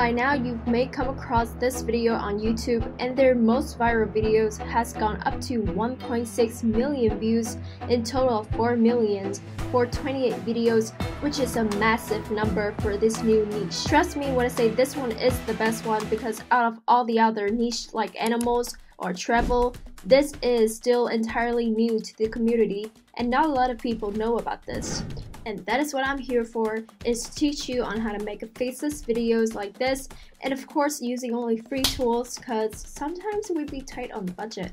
By now you may come across this video on YouTube and their most viral videos has gone up to 1.6 million views in total of 4 million for 28 videos which is a massive number for this new niche. Trust me when I say this one is the best one because out of all the other niche like animals or travel, this is still entirely new to the community and not a lot of people know about this and that is what I'm here for is to teach you on how to make faceless videos like this and of course using only free tools cause sometimes we'd be tight on the budget.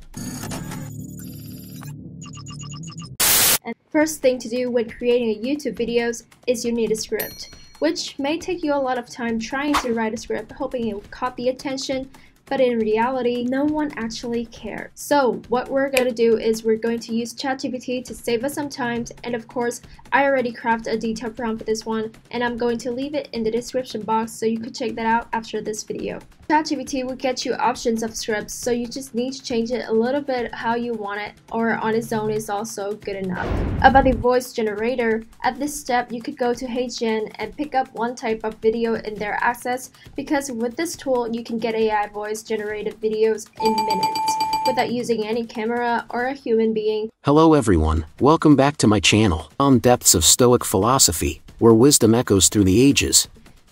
And first thing to do when creating a YouTube videos is you need a script which may take you a lot of time trying to write a script hoping it will caught the attention but in reality, no one actually cares. So what we're going to do is we're going to use ChatGPT to save us some time, and of course, I already crafted a detailed prompt for this one, and I'm going to leave it in the description box so you could check that out after this video. ChatGPT will get you options of scripts, so you just need to change it a little bit how you want it, or on its own is also good enough. About the voice generator, at this step you could go to HeyGen and pick up one type of video in their access, because with this tool you can get AI voice generated videos in minutes, without using any camera or a human being. Hello everyone, welcome back to my channel, on Depths of Stoic Philosophy, where wisdom echoes through the ages.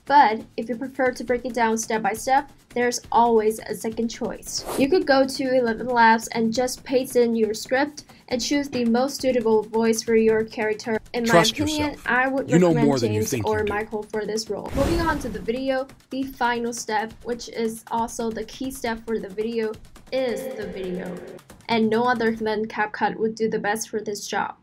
But if you prefer to break it down step by step, there's always a second choice. You could go to Eleven Labs and just paste in your script and choose the most suitable voice for your character. In Trust my opinion, yourself. I would You know recommend more than you James think or you. Michael for this role. Moving on to the video, the final step, which is also the key step for the video, is the video. And no other than CapCut would do the best for this job.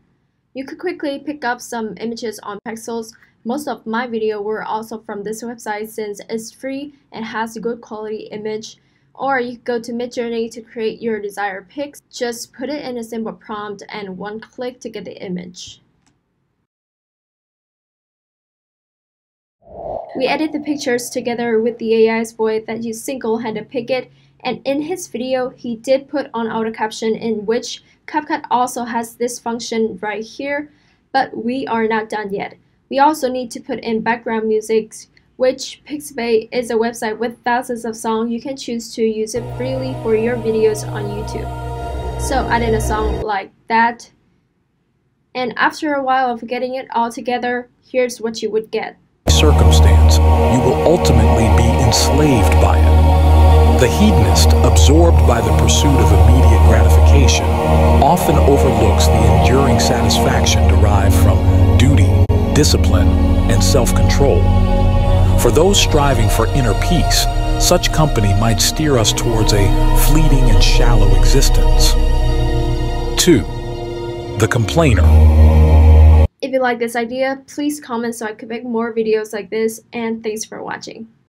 You could quickly pick up some images on Pexels. Most of my video were also from this website since it's free and has a good quality image. Or you could go to Midjourney to create your desired pics. Just put it in a simple prompt and one click to get the image. We edit the pictures together with the AI's voice that you single-handed pick it and in his video he did put on auto caption in which CapCut also has this function right here but we are not done yet. We also need to put in background music which Pixabay is a website with thousands of songs you can choose to use it freely for your videos on YouTube. So add in a song like that and after a while of getting it all together, here's what you would get. Circumstance, you will ultimately be enslaved by it. The hedonist, absorbed by the pursuit of immediate gratification, often overlooks the enduring satisfaction derived from duty, discipline, and self control. For those striving for inner peace, such company might steer us towards a fleeting and shallow existence. 2. The complainer. If you like this idea, please comment so I could make more videos like this and thanks for watching.